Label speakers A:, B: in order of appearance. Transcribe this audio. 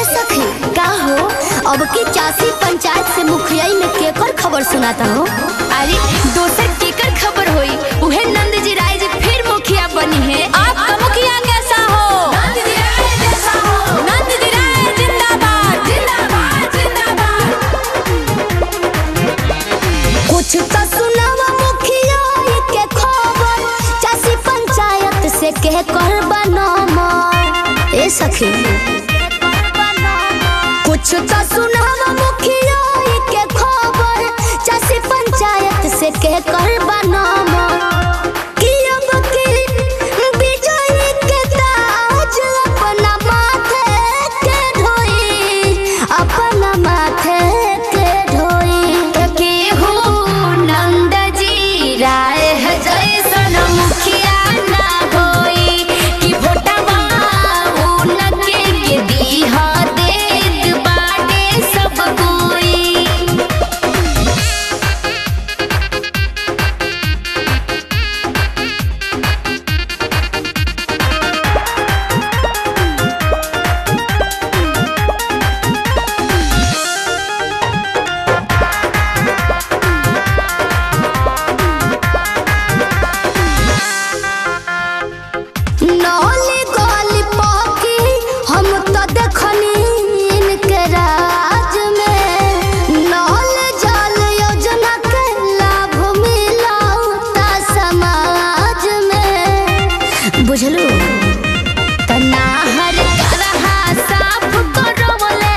A: ए सखी का हो? अब की चासी पंचायत से मुखिया में केकर खबर सुनाता हो?
B: अरे दोसर केकर खबर होई। उहे नंद जी राय जी फिर मुखिया बनी है। आपका मुखिया कैसा हो? नंद जी राय जैसा हो। नंद जी राय जिंदाबाद। जिंदाबाद जिंदाबाद।
A: कुछ तो सुनावा मुखिया के खबर। चासी पंचायत से के कर बनमर ए सखी कुछ तो बुझलू? तो तना हर करहा साफ़ करो बोले।